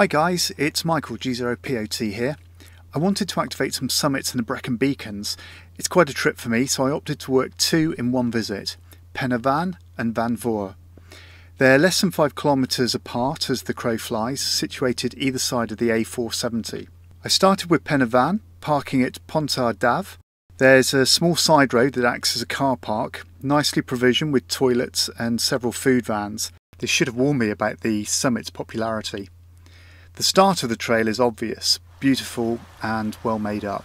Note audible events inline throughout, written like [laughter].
Hi guys, it's Michael G0POT here. I wanted to activate some summits in the Brecon Beacons. It's quite a trip for me, so I opted to work two in one visit, Pen y Fan and Fan Fawr. They're less than five kilometres apart as the crow flies, situated either side of the A470. I started with Pen y Fan, parking at Pont ar Daf. There's a small side road that acts as a car park, nicely provisioned with toilets and several food vans. This should have warned me about the summit's popularity. The start of the trail is obvious, beautiful and well made up.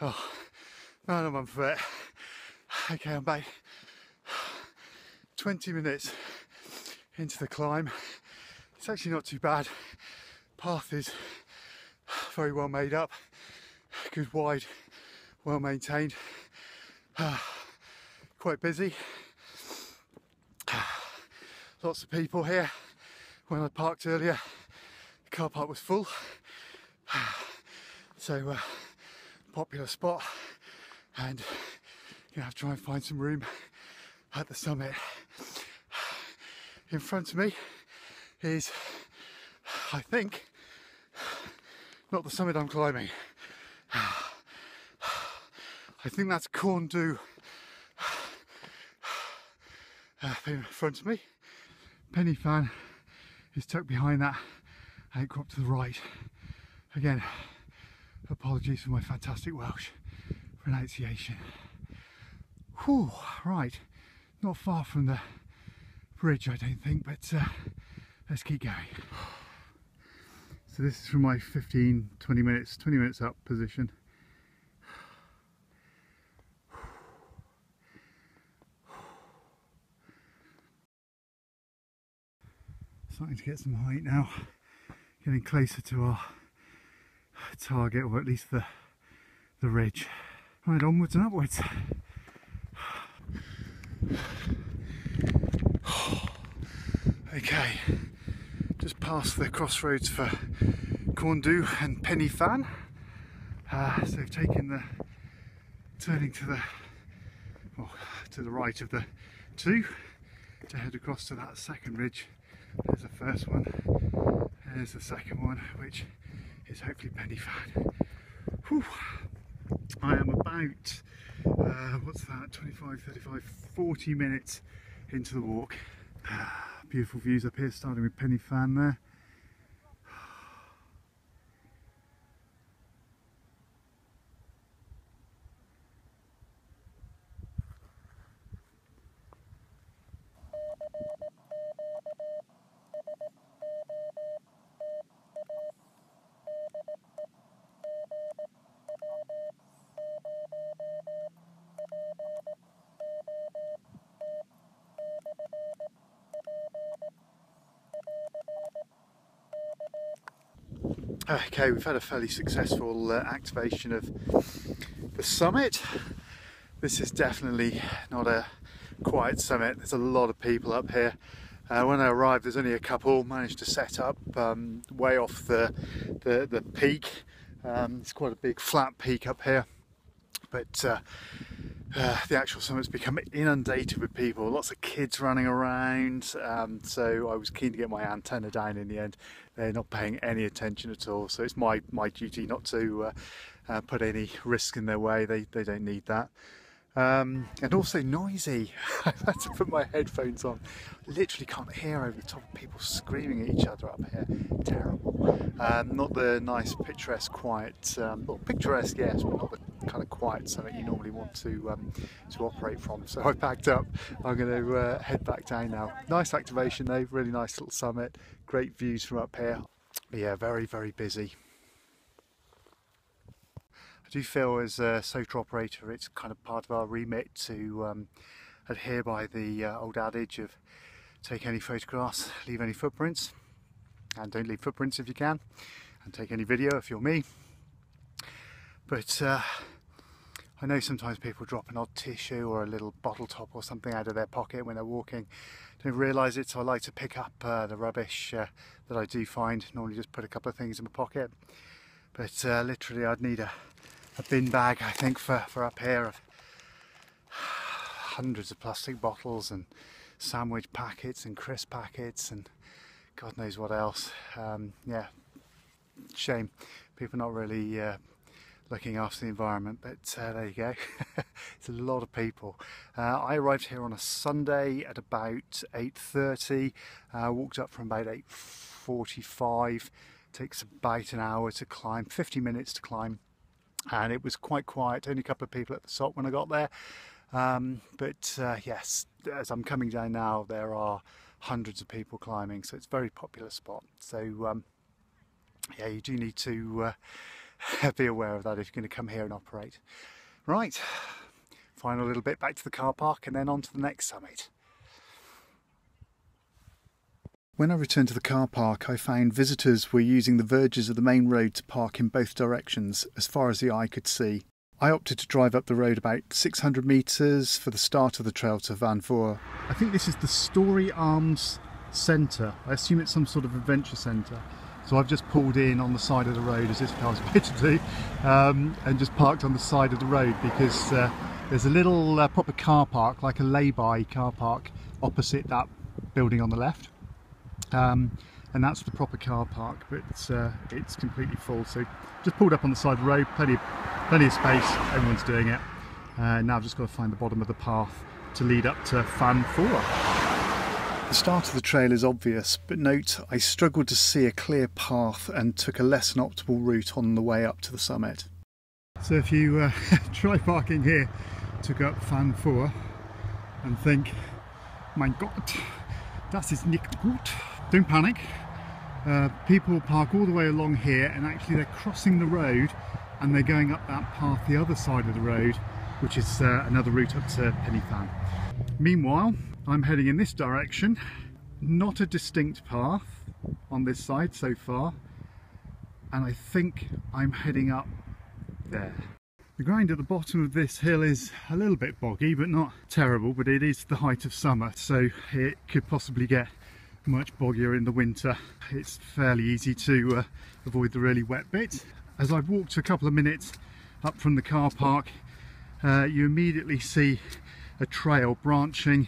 oh, man, I'm. Okay, I'm back. 20 minutes into the climb. It's actually not too bad. Path is very well made up, good wide, well maintained. [sighs] Quite busy. [sighs] Lots of people here. When I parked earlier, the car park was full. [sighs] So, uh, popular spot, and you have to try and find some room at the summit. In front of me is, I think, not the summit I'm climbing. I think that's Corn Du uh, in front of me. Pen y Fan is tucked behind that and got to the right. Again, apologies for my fantastic Welsh pronunciation. Whew, right, not far from the bridge I don't think, but uh, let's keep going. So this is from my 15, 20 minutes, 20 minutes up position. Starting to get some height now, getting closer to our target, or at least the, the ridge. Right, onwards and upwards. [sighs] Okay, just past the crossroads for Corn Du and Pen y Fan. Uh, so I've taken the turning to the well, to the right of the two to head across to that second ridge. There's the first one, there's the second one, which is hopefully Pen y Fan. Whew. I am about uh, what's that 25 35 40 minutes into the walk beautiful views up here starting with Pen y Fan there Okay, we've had a fairly successful uh, activation of the summit. This is definitely not a quiet summit. There's a lot of people up here. Uh, when I arrived, there's only a couple managed to set up um, way off the the, the peak. Um, it's quite a big flat peak up here, but uh, uh, the actual summit's become inundated with people, lots of kids running around, um, so I was keen to get my antenna down in the end. They're not paying any attention at all, so it's my, my duty not to uh, uh, put any risk in their way, they, they don't need that. Um, and also noisy. [laughs] I've had to put my headphones on. Literally can't hear over the top of people screaming at each other up here. Terrible. Um, not the nice picturesque quiet, um, well picturesque yes, but not the kind of quiet summit you normally want to um, to operate from. So I packed up. I'm going to uh, head back down now. Nice activation though, really nice little summit. Great views from up here. But yeah, very very busy. I do feel as a SOTA operator it's kind of part of our remit to um, adhere by the uh, old adage of take any photographs, leave any footprints and don't leave footprints if you can. And take any video if you're me. But uh, I know sometimes people drop an odd tissue or a little bottle top or something out of their pocket when they're walking. Don't realise it so I like to pick up uh, the rubbish uh, that I do find. Normally just put a couple of things in my pocket. But uh, literally I'd need a a bin bag, I think, for, for up here of [sighs] hundreds of plastic bottles and sandwich packets and crisp packets and God knows what else. Um, yeah, shame people not really uh, looking after the environment, but uh, there you go. [laughs] it's a lot of people. Uh, I arrived here on a Sunday at about 8.30, uh, walked up from about 8.45, takes about an hour to climb, 50 minutes to climb, and it was quite quiet, only a couple of people at the top when I got there. Um, but uh, yes, as I'm coming down now, there are hundreds of people climbing, so it's a very popular spot. So um, yeah, you do need to uh, [laughs] be aware of that if you're going to come here and operate. Right, final little bit back to the car park and then on to the next summit. When I returned to the car park, I found visitors were using the verges of the main road to park in both directions, as far as the eye could see. I opted to drive up the road about 600 metres for the start of the trail to Fan Fawr. I think this is the Storey Arms Centre. I assume it's some sort of adventure centre. So I've just pulled in on the side of the road as I was meant to um, and just parked on the side of the road because uh, there's a little uh, proper car park, like a lay-by car park opposite that building on the left. Um, and that's the proper car park but uh, it's completely full so just pulled up on the side of the road plenty of, plenty of space everyone's doing it uh, now I've just got to find the bottom of the path to lead up to Fan Fawr. The start of the trail is obvious but note I struggled to see a clear path and took a less than optimal route on the way up to the summit. So if you uh, [laughs] try parking here to go up Fan Fawr and think mein Gott das ist nicht gut don't panic. Uh, people park all the way along here and actually they're crossing the road and they're going up that path the other side of the road which is uh, another route up to Pen y Meanwhile I'm heading in this direction not a distinct path on this side so far and I think I'm heading up there. The ground at the bottom of this hill is a little bit boggy but not terrible but it is the height of summer so it could possibly get much boggier in the winter. It's fairly easy to uh, avoid the really wet bit. As I've walked a couple of minutes up from the car park, uh, you immediately see a trail branching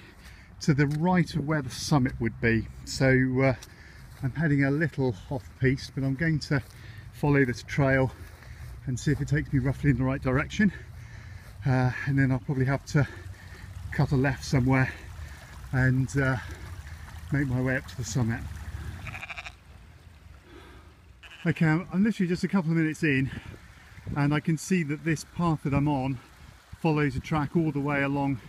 to the right of where the summit would be. So uh, I'm heading a little off-piste, but I'm going to follow this trail and see if it takes me roughly in the right direction. Uh, and then I'll probably have to cut a left somewhere and uh, make my way up to the summit. Okay, I'm literally just a couple of minutes in and I can see that this path that I'm on follows a track all the way along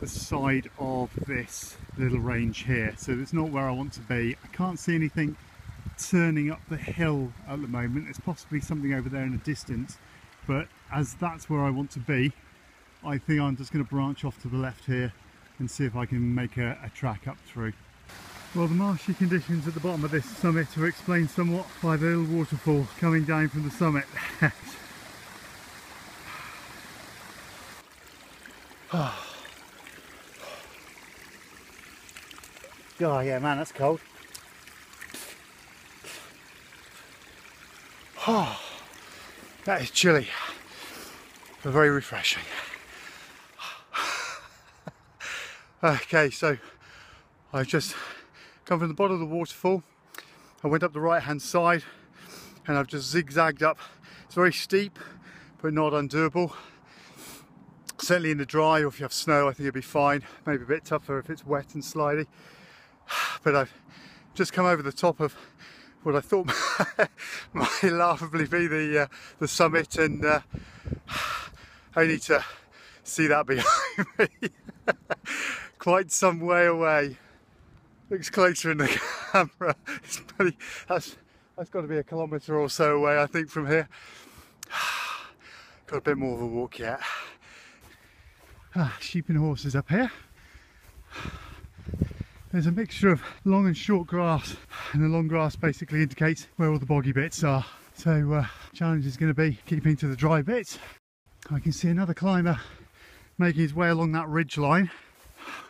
the side of this little range here. So it's not where I want to be. I can't see anything turning up the hill at the moment. There's possibly something over there in the distance, but as that's where I want to be, I think I'm just going to branch off to the left here and see if I can make a, a track up through. Well, the marshy conditions at the bottom of this summit are explained somewhat by the little waterfall coming down from the summit. [sighs] oh. yeah, man, that's cold. Oh, [sighs] that is chilly, but very refreshing. [sighs] okay, so I've just come from the bottom of the waterfall. I went up the right hand side and I've just zigzagged up. It's very steep, but not undoable. Certainly in the dry or if you have snow, I think it'd be fine. Maybe a bit tougher if it's wet and slidey. [sighs] But I've just come over the top of what I thought [laughs] might laughably be the uh, the summit and uh, [sighs] need to see that behind [laughs] me quite some way away looks closer in the [laughs] camera. It's pretty, that's, that's got to be a kilometre or so away, I think, from here. [sighs] got a bit more of a walk yet. [sighs] Ah, sheep and horses up here. [sighs] There's a mixture of long and short grass, and the long grass basically indicates where all the boggy bits are. So, uh, challenge is going to be keeping to the dry bits. I can see another climber making his way along that ridge line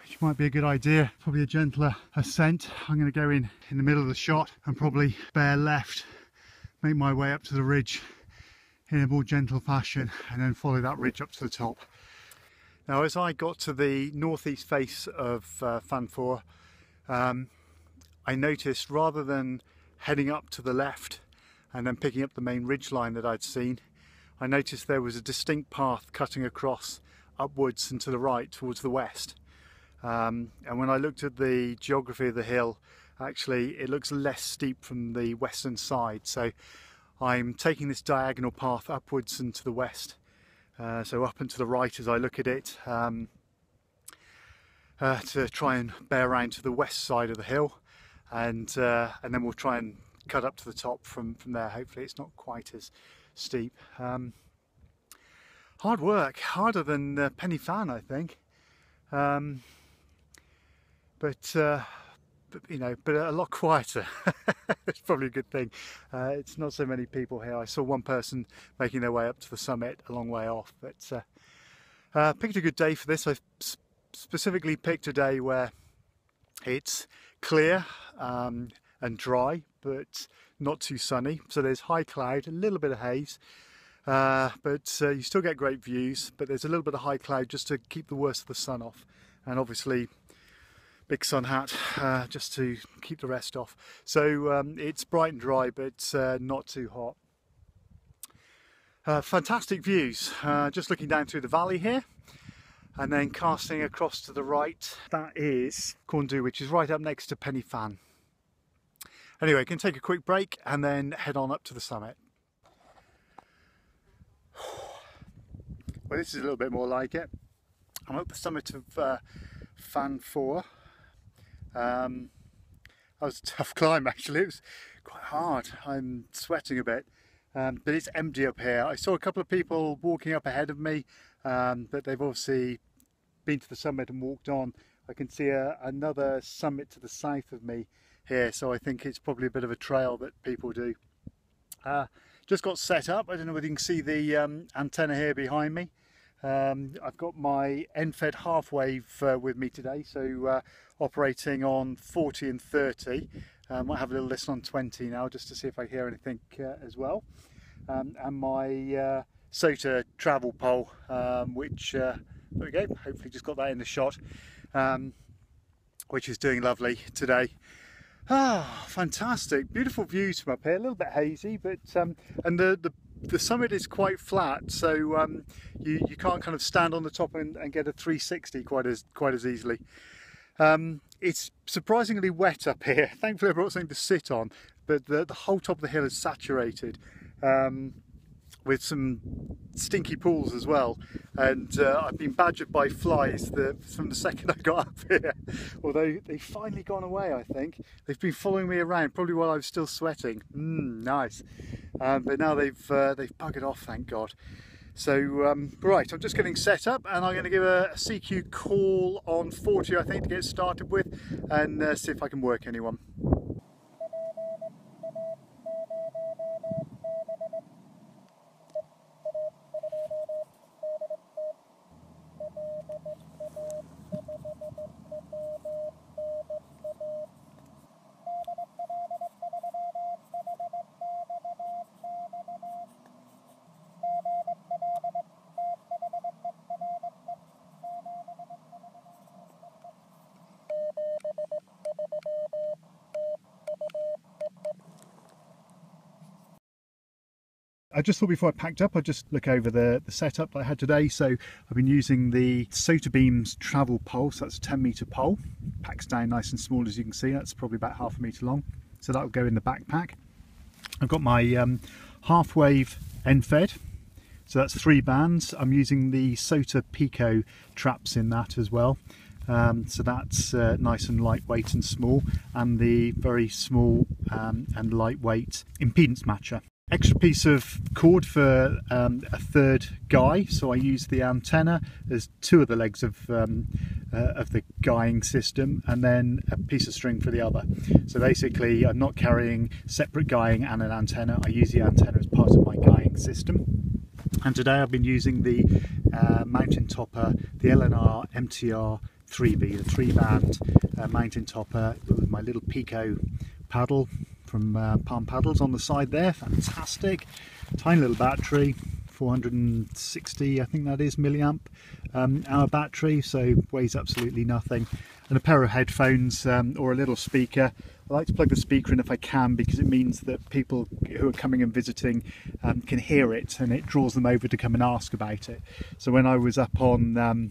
which might be a good idea. Probably a gentler ascent. I'm going to go in in the middle of the shot and probably bear left, make my way up to the ridge in a more gentle fashion and then follow that ridge up to the top. Now as I got to the northeast face of uh, Fan Fawr, um, I noticed rather than heading up to the left and then picking up the main ridge line that I'd seen, I noticed there was a distinct path cutting across upwards and to the right towards the west. Um, and when I looked at the geography of the hill, actually it looks less steep from the western side. So I'm taking this diagonal path upwards and to the west. Uh, so up and to the right as I look at it um, uh, to try and bear around to the west side of the hill. And uh, and then we'll try and cut up to the top from from there. Hopefully it's not quite as steep. Um, hard work. Harder than uh, Pen y Fan I think. Um, but, uh, but you know but a lot [laughs] quieter it's probably a good thing uh, it's not so many people here I saw one person making their way up to the summit a long way off but uh, uh picked a good day for this I've specifically picked a day where it's clear um, and dry, but not too sunny. So there's high cloud, a little bit of haze, uh, but uh, you still get great views. But there's a little bit of high cloud just to keep the worst of the sun off, and obviously big sun hat [sighs] uh, just to keep the rest off. So um, it's bright and dry, but uh, not too hot. Uh, fantastic views. Uh, just looking down through the valley here and then casting across to the right that is Corn Du which is right up next to Pen y Fan. Anyway, can take a quick break and then head on up to the summit. [sighs] Well this is a little bit more like it. I'm at the summit of uh, Fan Fawr. Um, that was a [laughs] tough climb actually, it was quite hard. I'm sweating a bit. Um, but it's empty up here. I saw a couple of people walking up ahead of me um, but they've obviously been to the summit and walked on. I can see a, another summit to the south of me here, so I think it's probably a bit of a trail that people do. Uh, just got set up. I don't know whether you can see the um, antenna here behind me. Um, I've got my end-fed half wave uh, with me today, so uh, operating on 40 and 30. I um, might have a little listen on 20 now just to see if I hear anything uh, as well. Um, and my uh, SOTA travel pole, um, which, uh, there we go, hopefully just got that in the shot, um, which is doing lovely today. Ah, fantastic, beautiful views from up here, a little bit hazy, but, um, and the, the, the summit is quite flat, so um, you, you can't kind of stand on the top and, and get a 360 quite as, quite as easily. Um, it's surprisingly wet up here. [laughs] Thankfully I brought something to sit on, but the, the whole top of the hill is saturated. Um, with some stinky pools as well. And uh, I've been badgered by flies from the [laughs] second I got up here. Although they've finally gone away I think. They've been following me around probably while I was still sweating. Mm, nice. Um, but now they've uh, they've buggered off thank god. So um, right I'm just getting set up and I'm going to give a, a, CQ call on 40 I think to get started with and uh, see if I can work anyone I just thought before I packed up, I'd just look over the, the setup that I had today. So I've been using the Sotabeams travel pole, so that's a 10 metre pole. Packs down nice and small as you can see, that's probably about half a metre long. So that'll go in the backpack. I've got my um, half wave end fed, so that's three bands. I'm using the Sota Pico traps in that as well. Um, so that's uh, nice and lightweight and small and the very small um, and lightweight impedance matcher extra piece of cord for um, a third guy. So I use the antenna. As two of the legs of um, uh, of the guying system and then a piece of string for the other. So basically I'm not carrying separate guying and an antenna. I use the antenna as part of my guying system. And today I've been using the uh, mountain topper the LNR MTR 3B the three band uh, mountain topper with my little Pico paddle from uh, Palm Paddles on the side there, fantastic. tiny little battery 460 I think that is milliamp um, hour battery so weighs absolutely nothing. And a pair of headphones um, or a little speaker. I like to plug the speaker in if I can because it means that people who are coming and visiting um, can hear it and it draws them over to come and ask about it. So when I was up on um,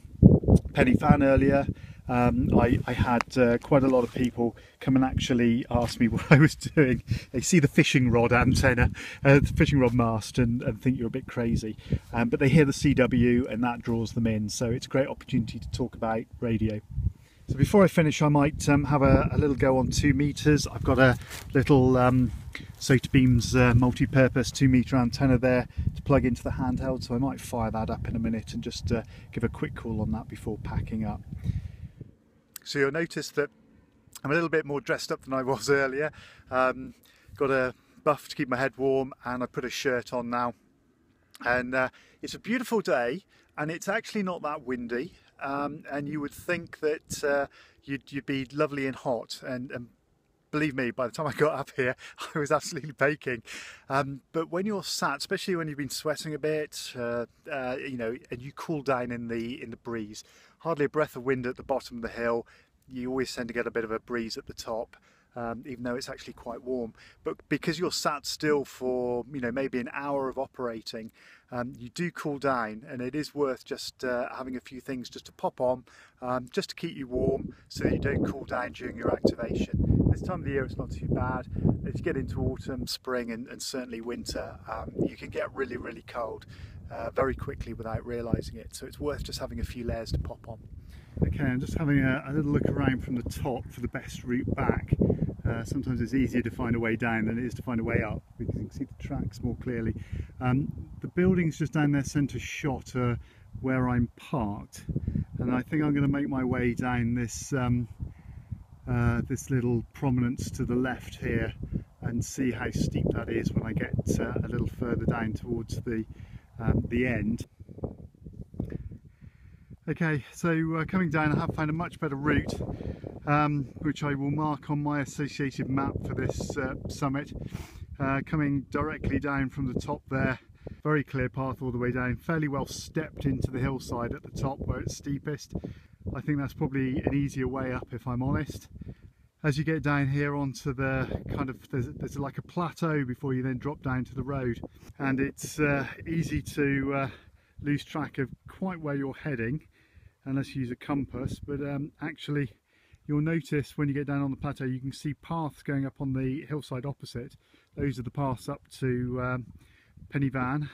Pen Fan earlier um, I, I, had uh, quite a lot of people come and actually ask me [laughs] what I was doing. They see the fishing rod antenna, uh, the fishing rod mast, and, and think you're a bit crazy. Um, but they hear the CW and that draws them in. So it's a great opportunity to talk about radio. So before I finish, I might um, have a, a, little go on two meters. I've got a little um, Sotabeams uh, multi-purpose two meter antenna there to plug into the handheld. So I might fire that up in a minute and just uh, give a quick call on that before packing up. So you'll notice that I'm a little bit more dressed up than I was [laughs] earlier. Um, got a buff to keep my head warm and I put a shirt on now. And uh, it's a beautiful day and it's actually not that windy. Um, and you would think that uh, you'd, you'd, be lovely and hot and, and believe me, by the time I got up here, [laughs] I was absolutely baking. Um, but when you're sat, especially when you've been sweating a bit, uh, uh, you know, and you cool down in the in the breeze, hardly a breath of wind at the bottom of the hill. You always tend to get a bit of a breeze at the top. Um, even though it's actually quite warm. But because you're sat still for you know maybe an hour of operating, um, you do cool down, and it is worth just uh, having a few things just to pop on, um, just to keep you warm, so that you don't cool down during your activation. This time of the year it's not too bad. As you get into autumn, spring, and, and certainly winter, um, you can get really really cold uh, very quickly without realising it. So it's worth just having a few layers to pop on. Okay, I'm just having a, a little look around from the top for the best route back. Uh, sometimes it's easier to find a way down than it is to find a way up because you can see the tracks more clearly. Um, the buildings just down there centre shot where I'm parked and I think I'm going to make my way down this um, uh, this little prominence to the left here and see how steep that is when I get uh, a little further down towards the um, the end. Okay, so uh, coming down I have found a much better route um, which I will mark on my associated map for this uh, summit. Uh, coming directly down from the top there, very clear path all the way down, fairly well stepped into the hillside at the top where it's steepest. I think that's probably an easier way up if I'm honest. As you get down here onto the kind of, there's, there's like a plateau before you then drop down to the road. And it's uh, easy to uh, lose track of quite where you're heading unless you use a compass. But um, actually you'll notice when you get down on the plateau you can see paths going up on the hillside opposite. Those are the paths up to um, Pen y Fan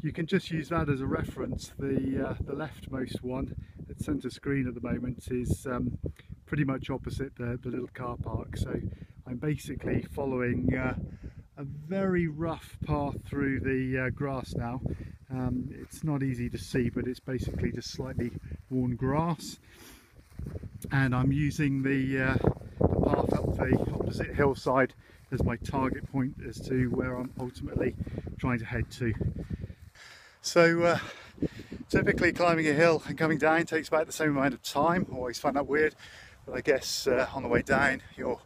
you can just use that as a reference. The uh, the leftmost one at center screen at the moment is um, pretty much opposite the, the little car park so I'm basically following uh, a very rough path through the uh, grass now um, it's not easy to see but it's basically just slightly worn grass and I'm using the, uh, the path up the opposite hillside as my target point as to where I'm ultimately trying to head to. So uh, typically climbing a hill and coming down takes about the same amount of time. Always find that weird, but I guess uh, on the way down you're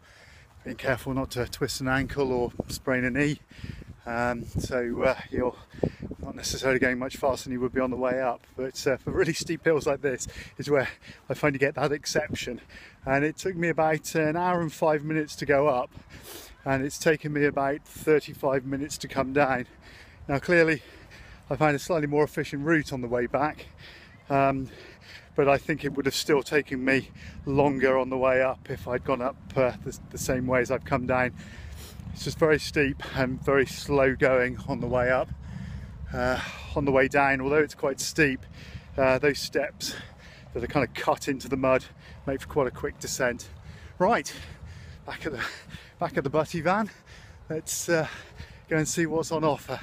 being careful not to twist an ankle or sprain a knee. Um, so uh, you're not necessarily going much faster than you would be on the way up. But uh, for really steep hills like this is where I find you get that exception. And it took me about an hour and five minutes to go up. And it's taken me about 35 minutes to come down. Now clearly I find a slightly more efficient route on the way back um, but I think it would have still taken me longer on the way up if I'd gone up uh, the, the same way as I've come down it's just very steep and very slow going on the way up uh, on the way down, although it's quite steep, uh, those steps that are kind of cut into the mud make for quite a quick descent. Right, back at the back at the Butty van. Let's uh, go and see what's on offer.